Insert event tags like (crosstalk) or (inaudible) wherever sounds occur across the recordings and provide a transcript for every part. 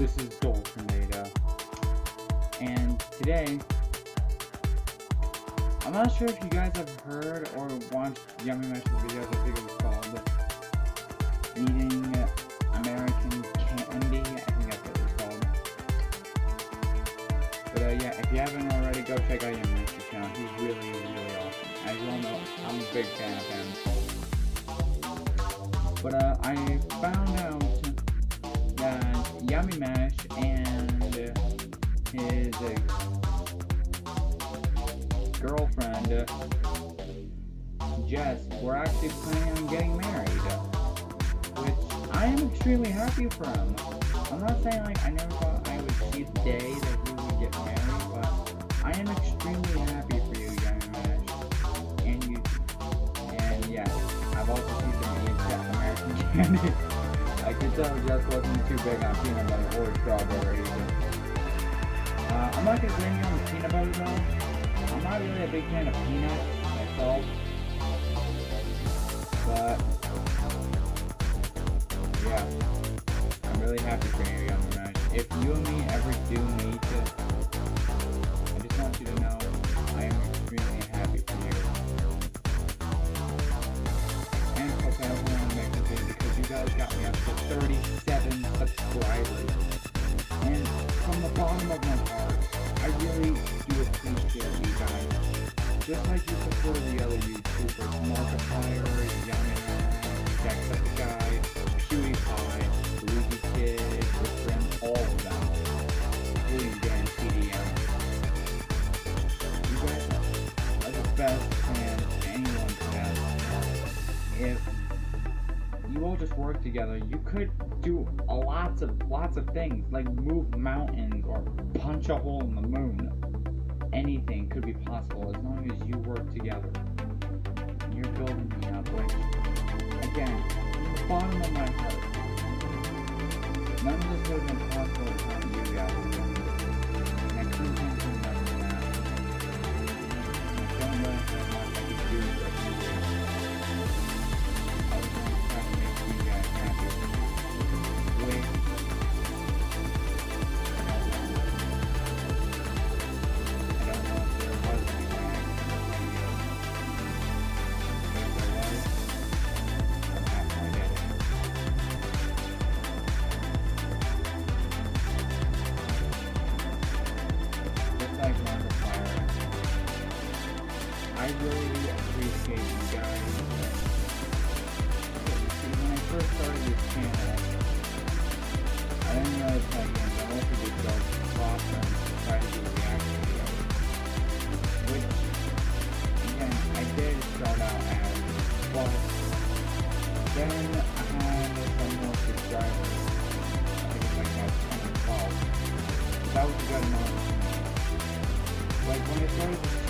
This is Daltonater. And today, I'm not sure if you guys have heard or watched Yamimash's videos, I think it was called Eating American Candy, I think that's what it was called. But uh, yeah, if you haven't already, go check out Yamimash's channel, he's really, really awesome. As you all know, I'm a big fan of him. But uh, I found out Yamimash and his girlfriend, Jess, were actually planning on getting married. Which I am extremely happy for him. I'm not saying like I never thought I would see the day that we would get married, but I am extremely happy for you, Yamimash. And you, and yeah, I've also seen eat American candy. (laughs) I could tell Jess wasn't too big on peanut butter or strawberries. Uh, I'm not gonna blame you on the peanut butter though. I'm not really a big fan of peanuts guys got me up to 37 subscribers. And from the bottom of my heart, I really do appreciate you guys. Just like you support the other YouTubers, Markiplier, Young Jacksepticeye, PewDiePie, Luigi Kid, Rich all of them. You all just work together, you could do a lots of lots of things, like move mountains or punch a hole in the moon. Anything could be possible as long as you work together. And you're building me up, which, again, from the bottom of my heart, none of this would have been possible without you really appreciate you guys. When I first started this channel, I didn't you guys I wanted to do cross and try to do reaction videos. Which, again, I did start out as, but then I had some more subscribers. I think it's like about 10 or 12. That was a good amount. Like when I started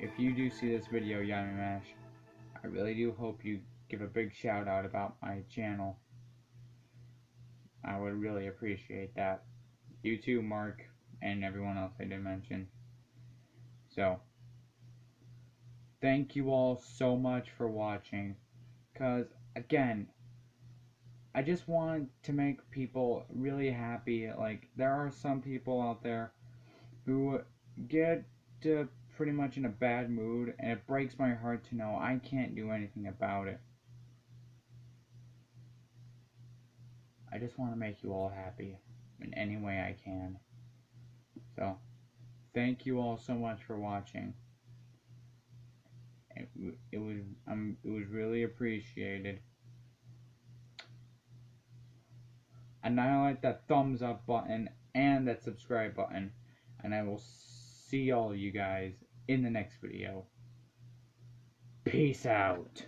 if you do see this video, Yamimash, I really do hope you give a big shout out about my channel. I would really appreciate that. You too, Mark, and everyone else I did mention. So, thank you all so much for watching. Because, again, I just want to make people really happy. Like, there are some people out there who get uh, pretty much in a bad mood, and it breaks my heart to know I can't do anything about it. I just want to make you all happy in any way I can. So, thank you all so much for watching. It, it was um it was really appreciated. And now I like that thumbs up button and that subscribe button. And I will see all you guys in the next video. Peace out.